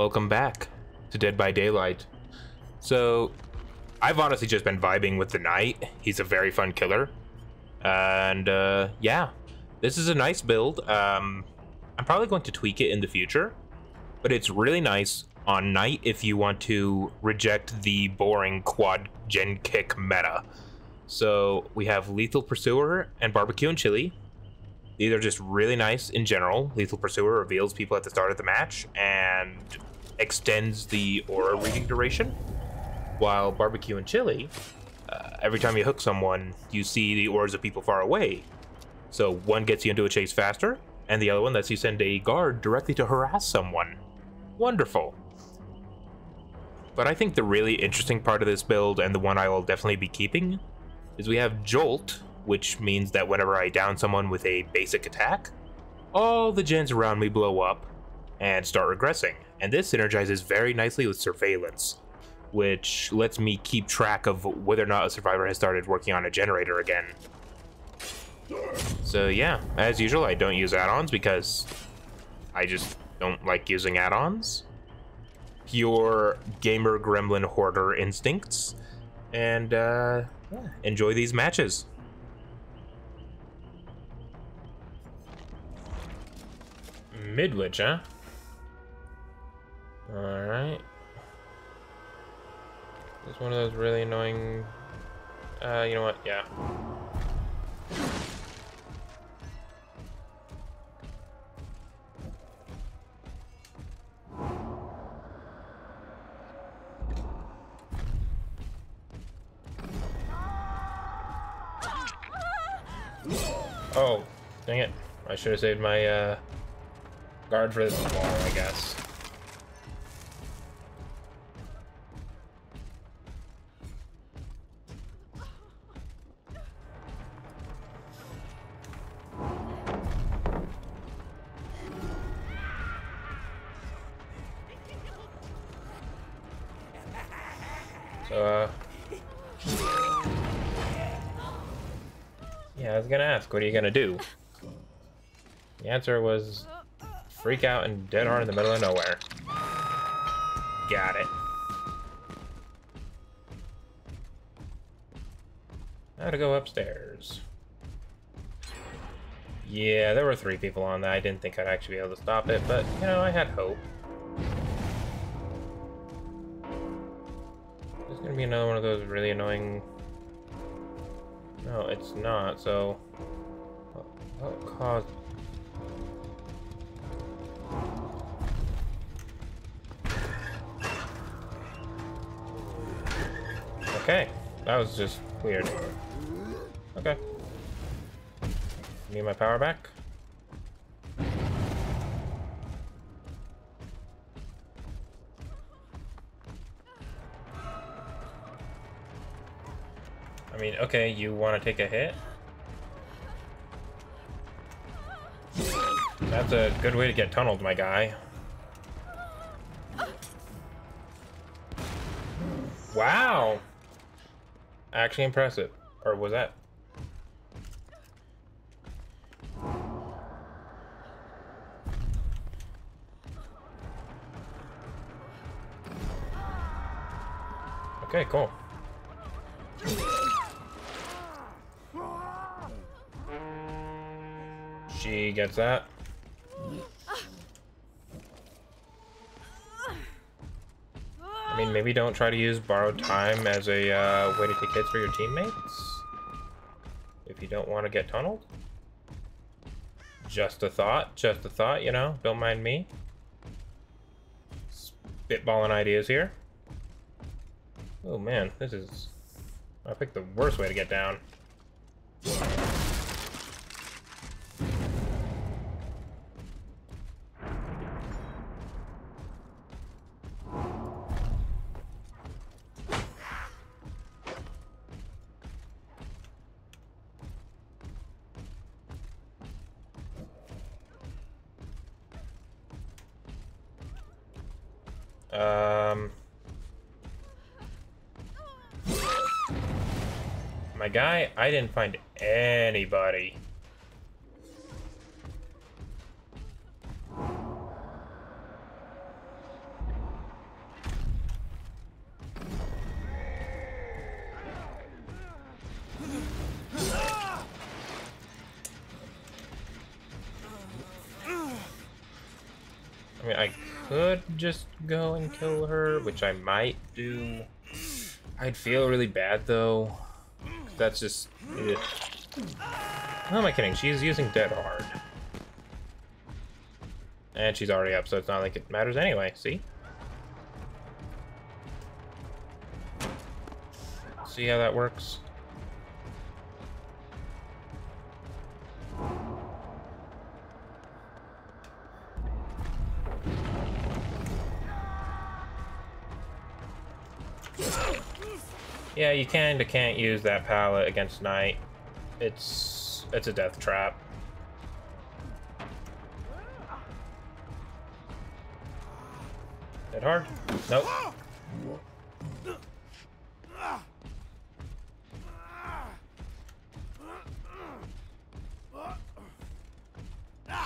welcome back to Dead by Daylight. So, I've honestly just been vibing with the Knight. He's a very fun killer. And, uh, yeah, this is a nice build. Um, I'm probably going to tweak it in the future, but it's really nice on Knight if you want to reject the boring quad gen kick meta. So, we have Lethal Pursuer and Barbecue and Chili. These are just really nice in general. Lethal Pursuer reveals people at the start of the match and extends the aura reading duration, while Barbecue and Chili, uh, every time you hook someone, you see the auras of people far away. So one gets you into a chase faster, and the other one lets you send a guard directly to harass someone. Wonderful. But I think the really interesting part of this build, and the one I will definitely be keeping, is we have Jolt, which means that whenever I down someone with a basic attack, all the gens around me blow up and start regressing. And this synergizes very nicely with surveillance, which lets me keep track of whether or not a survivor has started working on a generator again. So yeah, as usual, I don't use add-ons because I just don't like using add-ons. Pure gamer gremlin hoarder instincts. And uh, enjoy these matches. Midwich, huh? Alright. It's one of those really annoying... Uh, you know what? Yeah. Oh, dang it. I should have saved my, uh, guard for this wall, I guess. Uh... Yeah, I was gonna ask, what are you gonna do? The answer was freak out and dead hard in the middle of nowhere. Got it. Now to go upstairs. Yeah, there were three people on that. I didn't think I'd actually be able to stop it, but, you know, I had hope. Be another one of those really annoying... No, it's not, so... What, what caused Okay, that was just weird. Okay. Need my power back? I mean, okay, you want to take a hit? That's a good way to get tunneled, my guy. Wow! Actually impressive. Or was that? Okay, cool. She gets that. I mean, maybe don't try to use borrowed time as a uh, way to take hits for your teammates. If you don't want to get tunneled. Just a thought, just a thought, you know, don't mind me. Spitballing ideas here. Oh man, this is... I picked the worst way to get down. Um... My guy, I didn't find anybody. Kill her, which I might do. I'd feel really bad, though. That's just... Ugh. Who am I kidding? She's using Dead Hard. And she's already up, so it's not like it matters anyway, see? See how that works? Yeah, you kinda can't use that pallet against Knight. It's it's a death trap. That hard? Nope.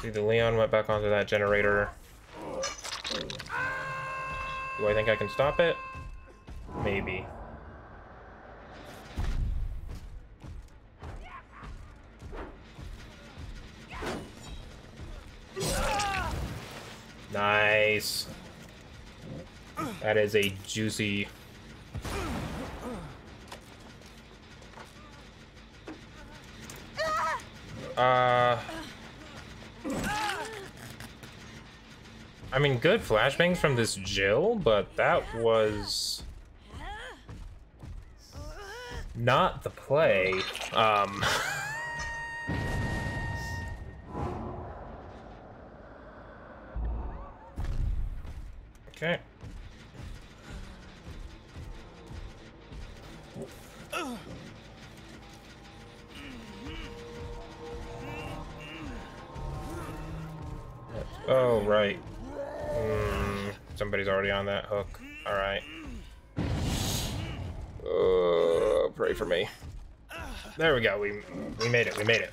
See, the Leon went back onto that generator. Do I think I can stop it? Maybe. Nice. That is a juicy... Uh... I mean, good flashbangs from this Jill, but that was... Not the play. Um... okay. Oh, right. Mm, somebody's already on that hook. Alright. Uh, pray for me. There we go. We, we made it. We made it.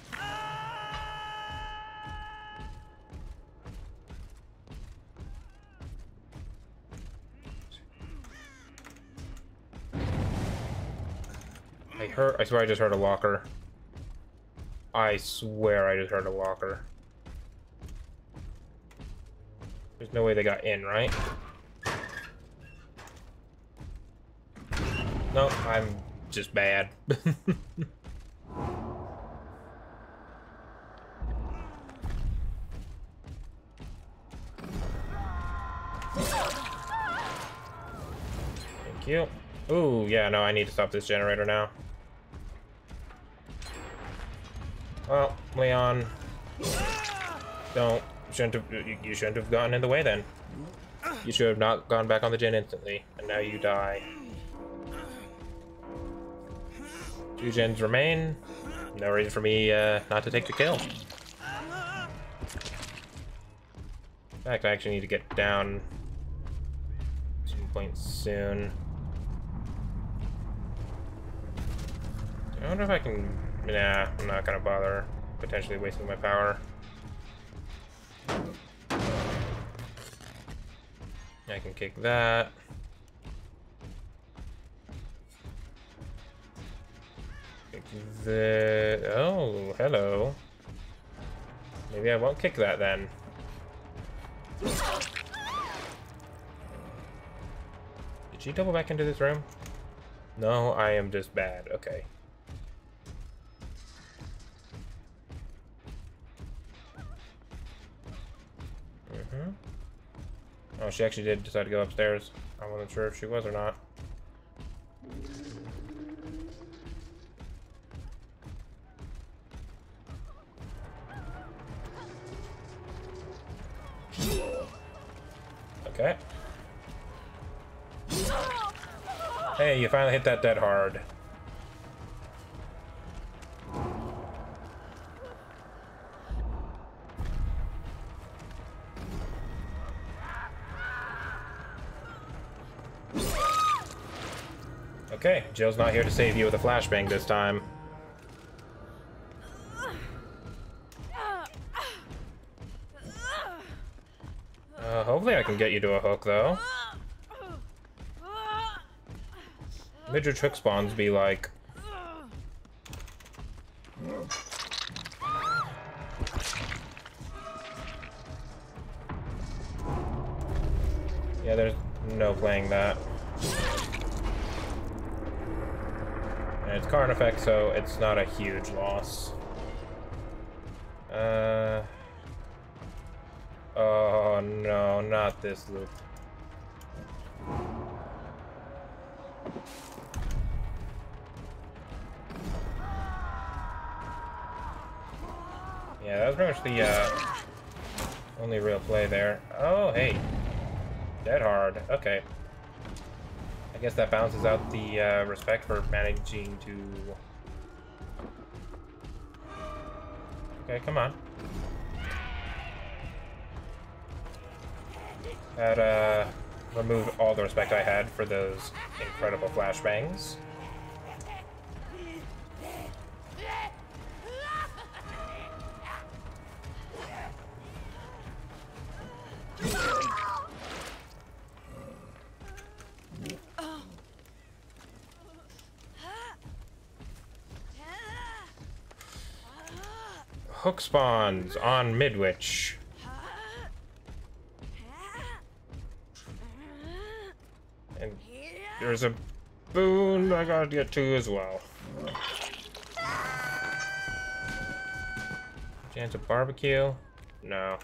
I swear I just heard a locker. I swear I just heard a locker. There's no way they got in, right? No, I'm just bad. Thank you. Ooh, yeah, no, I need to stop this generator now. Well, Leon, don't shouldn't have you shouldn't have gotten in the way then. You should have not gone back on the gen instantly, and now you die. Two gens remain. No reason for me uh, not to take the kill. In fact, I actually need to get down some point soon. I wonder if I can... Nah, I'm not gonna bother potentially wasting my power. I can kick that. Kick the... Oh, hello. Maybe I won't kick that then. Did she double back into this room? No, I am just bad. Okay. Mm-hmm. Oh, she actually did decide to go upstairs. I wasn't sure if she was or not. Okay. Hey, you finally hit that dead hard. Okay, Jill's not here to save you with a flashbang this time. Uh, hopefully I can get you to a hook, though. Midwich trick spawns be like... Yeah, there's no playing that. And effect, so it's not a huge loss. Uh... Oh no, not this loop. Yeah, that was pretty much the uh, only real play there. Oh, hey. Dead hard. Okay. I guess that balances out the uh, respect for managing to... Okay, come on. That uh, removed all the respect I had for those incredible flashbangs. Spawns on Midwich. And there's a boon I gotta get to as well. Chance of barbecue? No.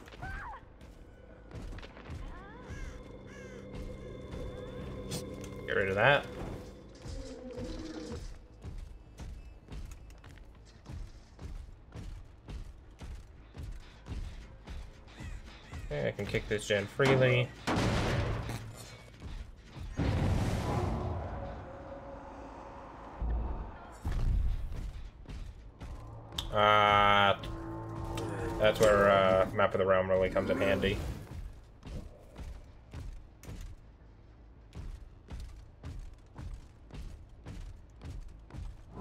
Get rid of that. Okay, I can kick this gen freely. Uh, that's where uh, Map of the Realm really comes in handy.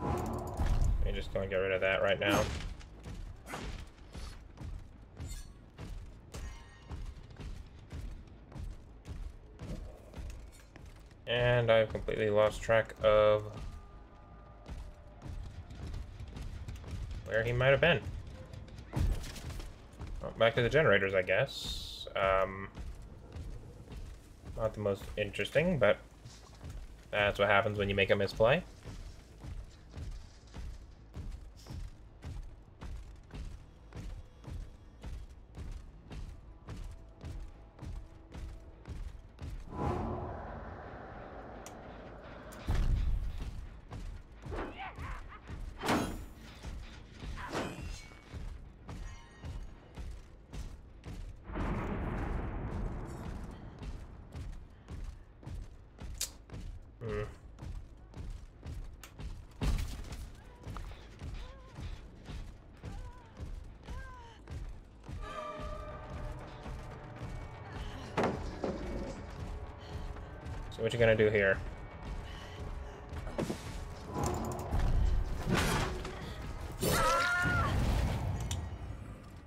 I'm just gonna get rid of that right now. And I've completely lost track of where he might have been. Well, back to the generators, I guess. Um, not the most interesting, but that's what happens when you make a misplay. So what you gonna do here?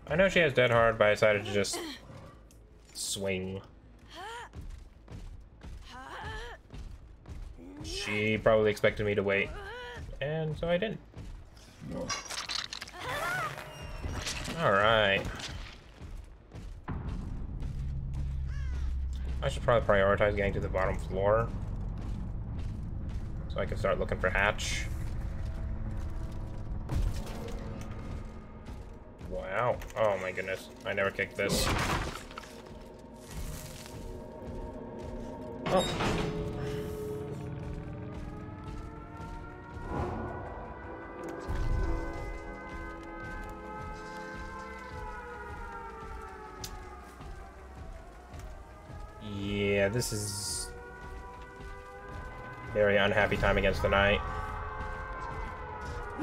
I know she has dead hard, but I decided to just swing. She probably expected me to wait, and so I didn't. Alright. I should probably prioritize getting to the bottom floor. So I can start looking for Hatch. Wow. Oh my goodness. I never kicked this. This is very unhappy time against the knight.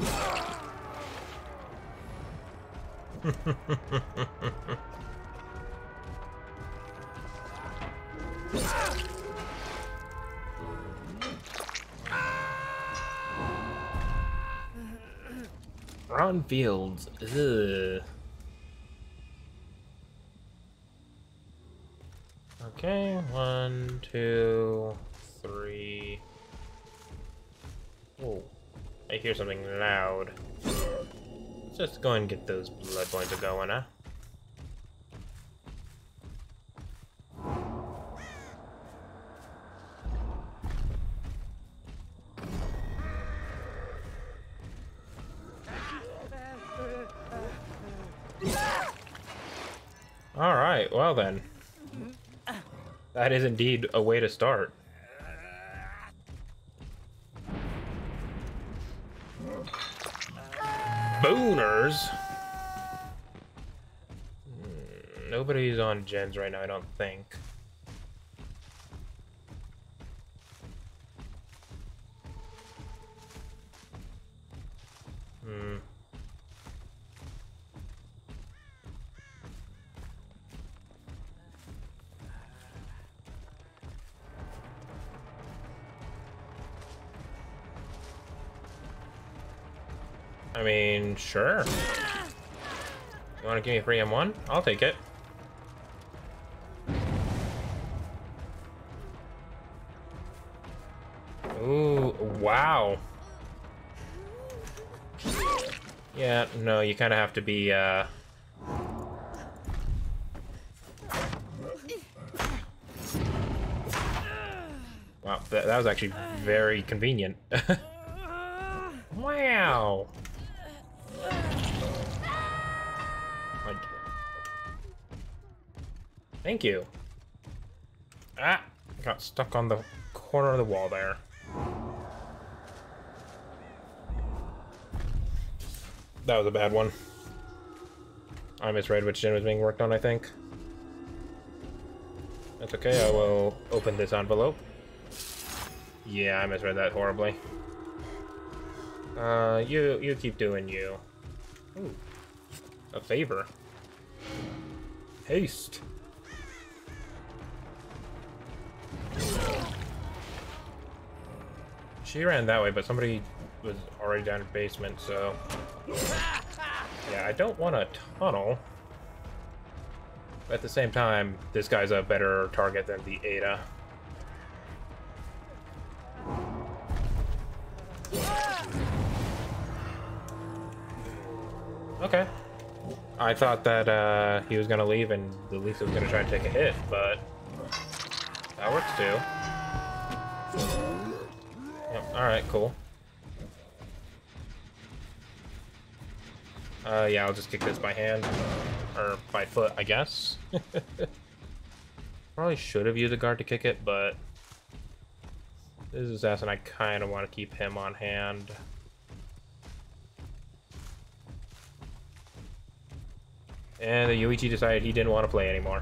Rotten Fields. Ugh. Okay, one, two, three. Whoa. I hear something loud. Let's just go and get those blood points going, huh? That is indeed a way to start. Booners? Hmm, Nobody's on gens right now, I don't think. Hmm. Sure. You want to give me a free M1? I'll take it. Ooh, wow. Yeah, no, you kind of have to be, uh... Wow, that, that was actually very convenient. Thank you. Ah! Got stuck on the corner of the wall there. That was a bad one. I misread which gen was being worked on, I think. That's okay, I will open this envelope. Yeah, I misread that horribly. Uh, you, you keep doing you. Ooh. A favor. Haste. She ran that way, but somebody was already down in the basement, so... Yeah, I don't want a tunnel. But at the same time, this guy's a better target than the Ada. Okay. I thought that uh, he was gonna leave and the Lisa was gonna try to take a hit, but that works too. Yep, alright, cool. Uh, yeah, I'll just kick this by hand. Or by foot, I guess. Probably should have used a guard to kick it, but... This is assassin, I kind of want to keep him on hand. And the Yoichi decided he didn't want to play anymore.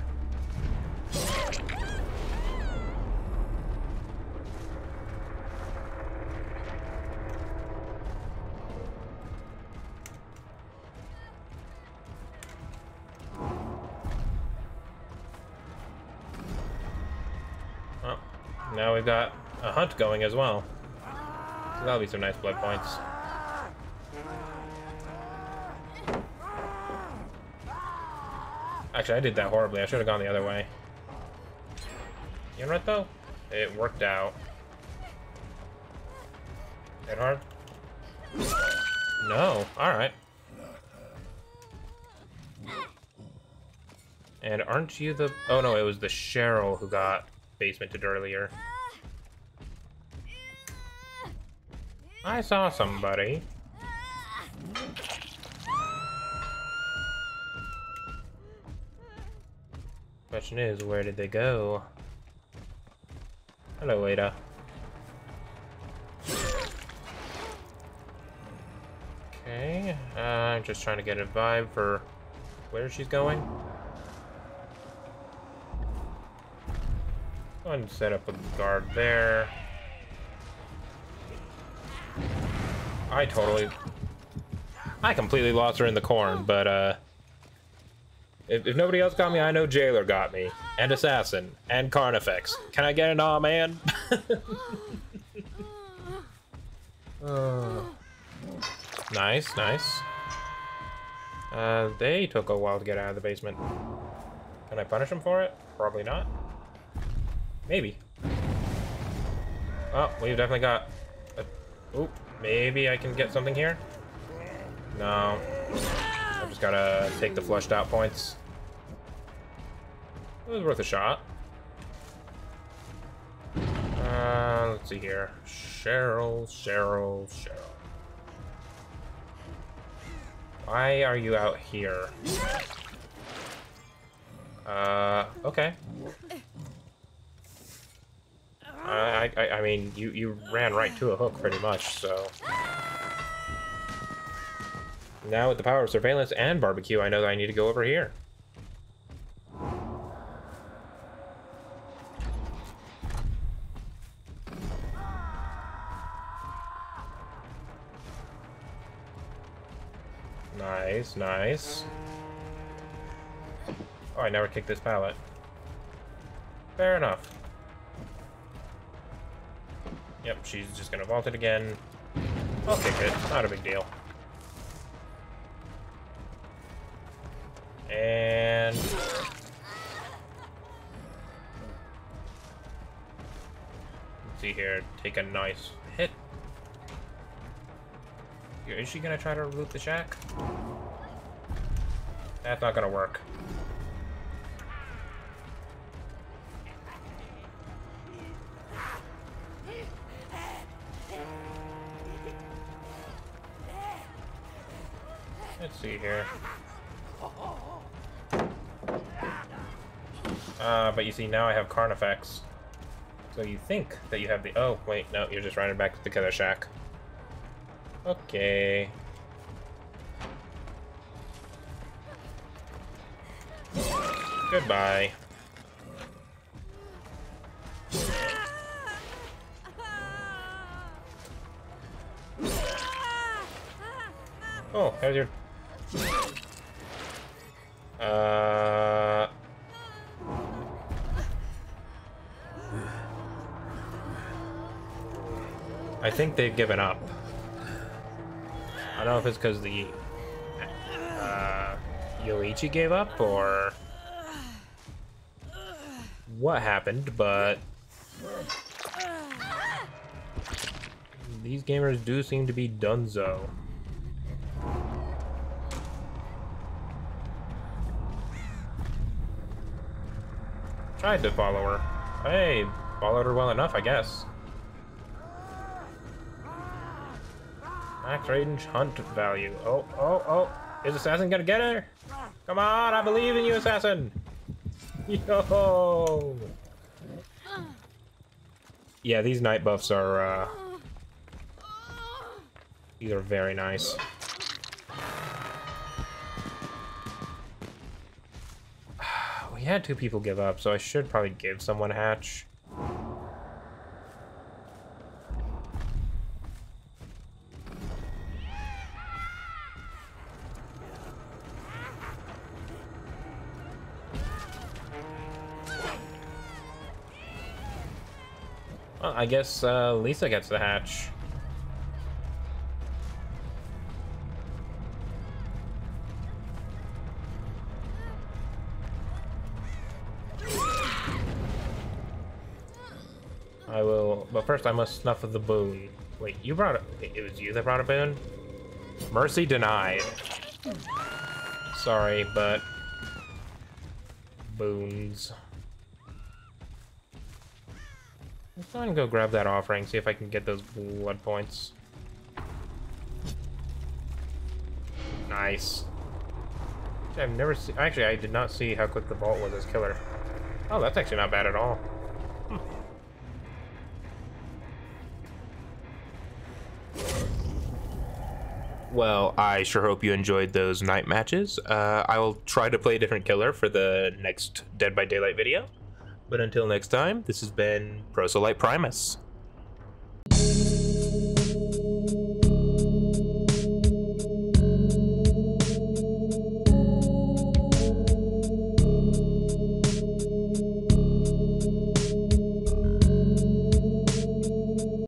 We've got a hunt going as well. So that'll be some nice blood points. Actually, I did that horribly. I should have gone the other way. You know what, though? It worked out. Hit hard? No. Alright. And aren't you the... Oh, no, it was the Cheryl who got basemented earlier. I saw somebody. Question is, where did they go? Hello, Ada. Okay, uh, I'm just trying to get a vibe for where she's going. Go ahead and set up a guard there. I totally... I completely lost her in the corn, but, uh... If, if, nobody else got me, I know Jailer got me. And Assassin. And Carnifex. Can I get an aw, man? uh, nice, nice. Uh, they took a while to get out of the basement. Can I punish them for it? Probably not. Maybe. Oh, we've definitely got... A, oop, maybe I can get something here? No. I just gotta take the flushed out points. It was worth a shot. Uh, let's see here. Cheryl, Cheryl, Cheryl. Why are you out here? Uh, okay. I, I, I mean, you, you ran right to a hook pretty much, so... Now with the power of surveillance and barbecue, I know that I need to go over here. Nice, nice. Oh, I never kicked this pallet. Fair enough. Yep, she's just gonna vault it again. I'll kick it, not a big deal. And... Let's see here, take a nice hit. Is she gonna try to loot the shack? That's not gonna work. See here. Uh, but you see, now I have Carnifex. So you think that you have the... Oh, wait, no, you're just running back to the Killer Shack. Okay. Goodbye. Oh, there's your... think they've given up. I don't know if it's because the uh, Yoichi gave up or what happened, but these gamers do seem to be donezo. Tried to follow her. Hey, followed her well enough, I guess. Max range hunt value. Oh, oh, oh. Is Assassin gonna get her? Come on, I believe in you, Assassin. Yo. Yeah, these Knight buffs are, uh... These are very nice. we had two people give up, so I should probably give someone hatch. I guess uh, Lisa gets the hatch. I will, but first I must snuff the boon. Wait, you brought it, it was you that brought a boon? Mercy denied. Sorry, but boons. Let's go and go grab that offering, see if I can get those blood points. Nice. I've never seen... Actually, I did not see how quick the vault was as killer. Oh, that's actually not bad at all. Hmm. Well, I sure hope you enjoyed those Knight matches. Uh, I will try to play a different killer for the next Dead by Daylight video. But until next time, this has been Proselyte Primus.